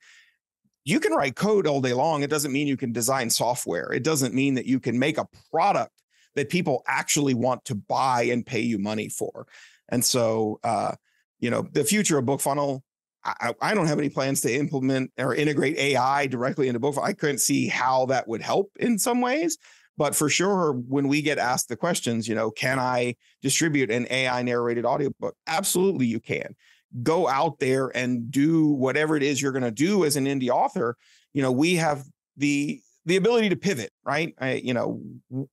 Speaker 2: you can write code all day long. It doesn't mean you can design software. It doesn't mean that you can make a product that people actually want to buy and pay you money for. And so, uh, you know, the future of BookFunnel, I, I don't have any plans to implement or integrate AI directly into BookFunnel. I couldn't see how that would help in some ways. But for sure, when we get asked the questions, you know, can I distribute an AI narrated audiobook? Absolutely, you can. Go out there and do whatever it is you're going to do as an indie author. You know, we have the the ability to pivot, right? I, you know,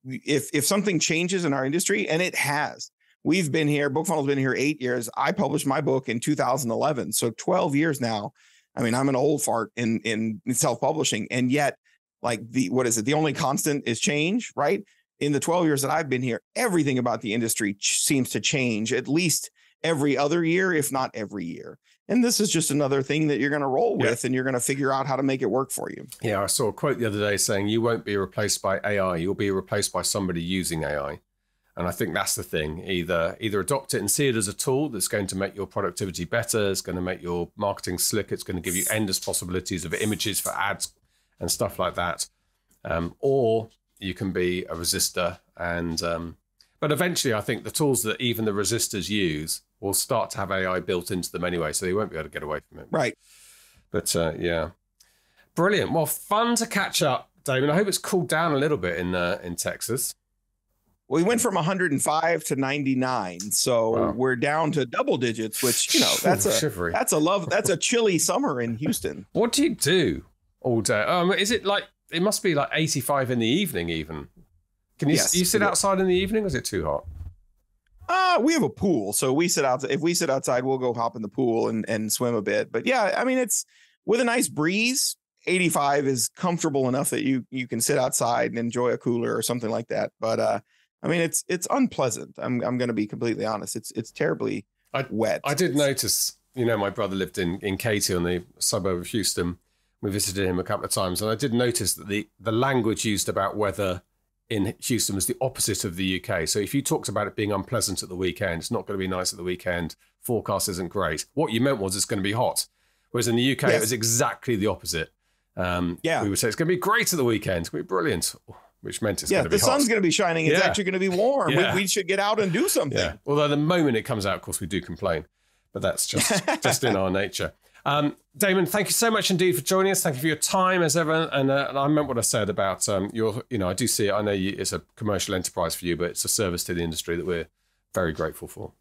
Speaker 2: if if something changes in our industry, and it has, we've been here. BookFunnel's been here eight years. I published my book in 2011, so 12 years now. I mean, I'm an old fart in in self publishing, and yet like the what is it the only constant is change right in the 12 years that i've been here everything about the industry ch- seems to change at least every other year if not every year and this is just another thing that you're going to roll with yeah. and you're going to figure out how to make it work for you
Speaker 3: yeah i saw a quote the other day saying you won't be replaced by ai you'll be replaced by somebody using ai and I think that's the thing. Either either adopt it and see it as a tool that's going to make your productivity better, it's going to make your marketing slick, it's going to give you endless possibilities of images for ads and stuff like that. Um, or you can be a resistor and um, but eventually I think the tools that even the resistors use will start to have AI built into them anyway, so they won't be able to get away from it.
Speaker 2: Right.
Speaker 3: But uh, yeah, brilliant. Well, fun to catch up, Damon. I hope it's cooled down a little bit in uh, in Texas.
Speaker 2: We went from 105 to 99, so wow. we're down to double digits, which you know that's a that's a love that's a chilly summer in Houston.
Speaker 3: What do you do all day? Um, is it like it must be like 85 in the evening, even. Can you, yes, you sit outside in the evening or is it too hot?
Speaker 2: Uh, we have a pool. So we sit outside. If we sit outside, we'll go hop in the pool and, and swim a bit. But yeah, I mean, it's with a nice breeze. 85 is comfortable enough that you you can sit outside and enjoy a cooler or something like that. But uh, I mean, it's it's unpleasant. I'm I'm going to be completely honest. It's it's terribly I, wet.
Speaker 3: I did notice. You know, my brother lived in in Katy on the suburb of Houston, we visited him a couple of times, and I did notice that the the language used about weather in Houston was the opposite of the UK. So if you talked about it being unpleasant at the weekend, it's not going to be nice at the weekend. Forecast isn't great. What you meant was it's going to be hot. Whereas in the UK, yes. it was exactly the opposite. Um, yeah, we would say it's going to be great at the weekend. It's going to be brilliant, which meant it's
Speaker 2: yeah,
Speaker 3: going to be hot.
Speaker 2: the sun's going to be shining. It's yeah. actually going to be warm. Yeah. We, we, should get out and do something. Yeah.
Speaker 3: Although the moment it comes out, of course, we do complain, but that's just just in our nature. Um, Damon, thank you so much indeed for joining us. Thank you for your time as ever. And, uh, and I meant what I said about um, your, you know, I do see it. I know you, it's a commercial enterprise for you, but it's a service to the industry that we're very grateful for.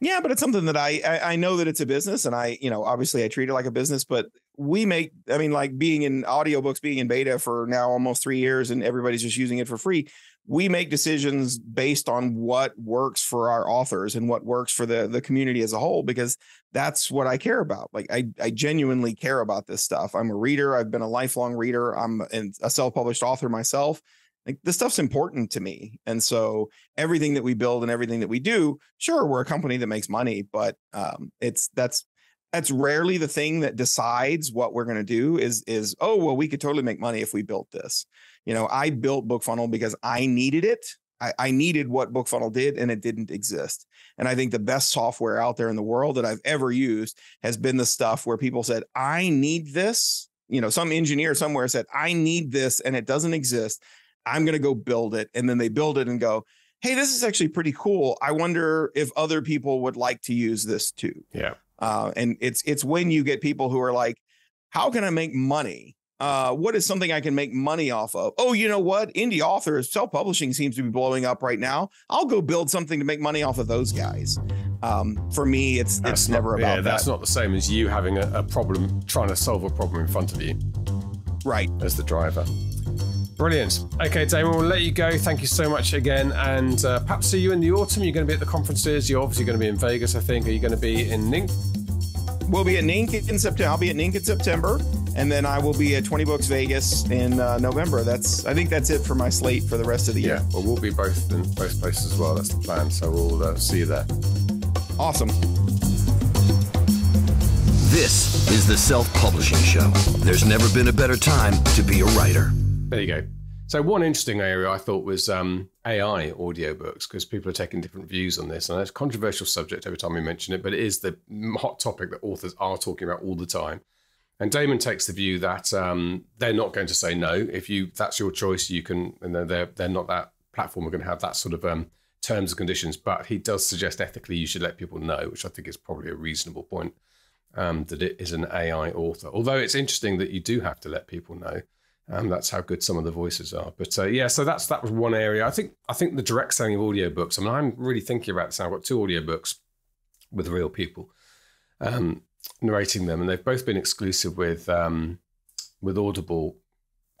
Speaker 2: Yeah, but it's something that I, I, I know that it's a business, and I you know obviously I treat it like a business. But we make I mean like being in audiobooks, being in beta for now almost three years, and everybody's just using it for free we make decisions based on what works for our authors and what works for the the community as a whole because that's what I care about. Like I I genuinely care about this stuff. I'm a reader. I've been a lifelong reader. I'm a self-published author myself. Like this stuff's important to me. And so everything that we build and everything that we do, sure, we're a company that makes money, but um, it's that's that's rarely the thing that decides what we're going to do is is oh well we could totally make money if we built this you know, I built BookFunnel because I needed it. I, I needed what BookFunnel did, and it didn't exist. And I think the best software out there in the world that I've ever used has been the stuff where people said, I need this. You know, some engineer somewhere said, I need this, and it doesn't exist. I'm going to go build it. And then they build it and go, hey, this is actually pretty cool. I wonder if other people would like to use this too.
Speaker 3: Yeah.
Speaker 2: Uh, and it's it's when you get people who are like, how can I make money? Uh, what is something I can make money off of? Oh, you know what? Indie authors, self publishing seems to be blowing up right now. I'll go build something to make money off of those guys. Um, for me, it's that's it's not, never about yeah,
Speaker 3: That's not the same as you having a, a problem, trying to solve a problem in front of you.
Speaker 2: Right.
Speaker 3: As the driver. Brilliant. Okay, Damon, we'll let you go. Thank you so much again. And uh, perhaps see you in the autumn. You're going to be at the conferences. You're obviously going to be in Vegas, I think. Are you going to be in Ninc?
Speaker 2: We'll be at Ninc in September. I'll be at Ninc in September, and then I will be at 20 Books Vegas in uh, November. That's I think that's it for my slate for the rest of the year.
Speaker 3: Yeah, well, we'll be both in both places as well. That's the plan. So we'll uh, see you there.
Speaker 2: Awesome.
Speaker 1: This is the Self Publishing Show. There's never been a better time to be a writer.
Speaker 3: There you go. So one interesting area I thought was um, AI audiobooks because people are taking different views on this, and it's a controversial subject every time we mention it, but it is the hot topic that authors are talking about all the time. And Damon takes the view that um, they're not going to say no if you that's your choice. You can, and they're they're not that platform are going to have that sort of um, terms and conditions. But he does suggest ethically you should let people know, which I think is probably a reasonable point. Um, that it is an AI author. Although it's interesting that you do have to let people know. Um, that's how good some of the voices are. But uh, yeah, so that's that was one area. I think I think the direct selling of audiobooks. I mean, I'm really thinking about this. Now. I've got two audiobooks with real people um, narrating them, and they've both been exclusive with um, with Audible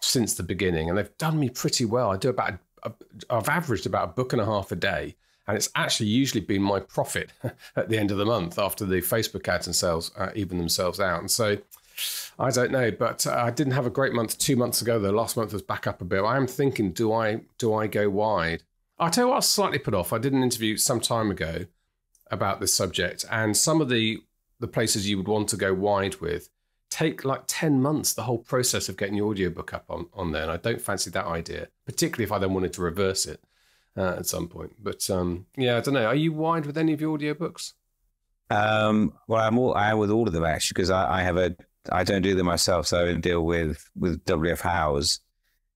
Speaker 3: since the beginning, and they've done me pretty well. I do about a, I've averaged about a book and a half a day, and it's actually usually been my profit at the end of the month after the Facebook ads and sales uh, even themselves out. And so I don't know, but uh, I didn't have a great month two months ago. The last month was back up a bit. I am thinking, do I do I go wide? I'll tell you what, I was slightly put off. I did an interview some time ago about this subject, and some of the the places you would want to go wide with take like 10 months the whole process of getting your audiobook up on, on there and i don't fancy that idea particularly if i then wanted to reverse it uh, at some point but um, yeah i don't know are you wide with any of your audiobooks
Speaker 4: um, well i'm all i am with all of them actually because I, I have a I don't do them myself, so I deal with with WF Howes,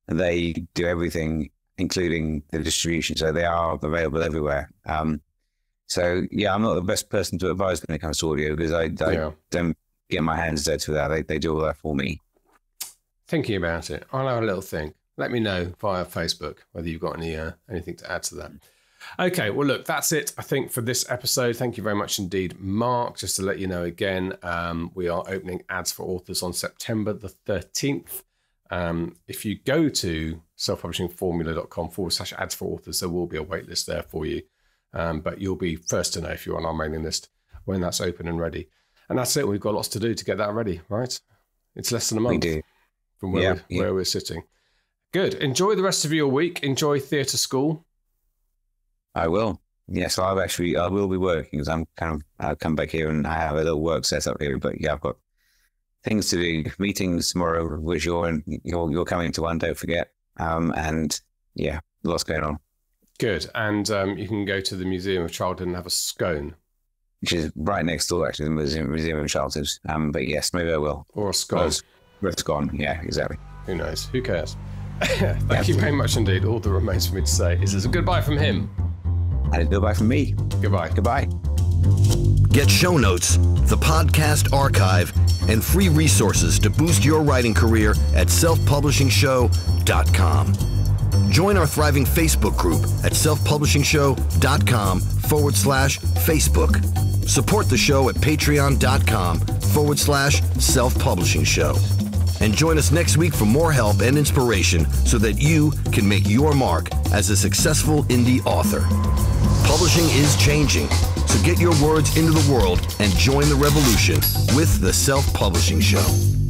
Speaker 4: they do everything, including the distribution. So they are available everywhere. Um, so yeah, I'm not the best person to advise when it comes to audio because I, I yeah. don't get my hands dirty with that. They they do all that for me.
Speaker 3: Thinking about it, I'll have a little think. Let me know via Facebook whether you've got any uh, anything to add to that. Okay, well, look, that's it, I think, for this episode. Thank you very much indeed, Mark. Just to let you know again, um, we are opening ads for authors on September the 13th. Um, if you go to selfpublishingformula.com forward slash ads for authors, there will be a waitlist there for you. Um, but you'll be first to know if you're on our mailing list when that's open and ready. And that's it. We've got lots to do to get that ready, right? It's less than a month from where, yeah, we're, yeah. where we're sitting. Good. Enjoy the rest of your week. Enjoy theatre school.
Speaker 4: I will. Yes, I've actually I will be working because I'm kind of I'll come back here and I have a little work set up here. But yeah, I've got things to do, meetings tomorrow, which you're and you're you're coming to one. Don't forget. Um, and yeah, lots going on.
Speaker 3: Good, and um, you can go to the Museum of Childhood and have a scone,
Speaker 4: which is right next door, actually, the Museum Museum of Childhood. Um, but yes, maybe I will.
Speaker 3: Or a scone.
Speaker 4: Or a scone. Yeah, exactly.
Speaker 3: Who knows? Who cares? Thank you very much indeed. All that remains for me to say is a goodbye from him.
Speaker 4: And goodbye from me.
Speaker 3: Goodbye.
Speaker 4: Goodbye.
Speaker 1: Get show notes, the podcast archive, and free resources to boost your writing career at selfpublishingshow.com. Join our thriving Facebook group at selfpublishingshow.com forward slash Facebook. Support the show at patreon.com forward slash self publishing show. And join us next week for more help and inspiration so that you can make your mark as a successful indie author. Publishing is changing, so get your words into the world and join the revolution with the Self Publishing Show.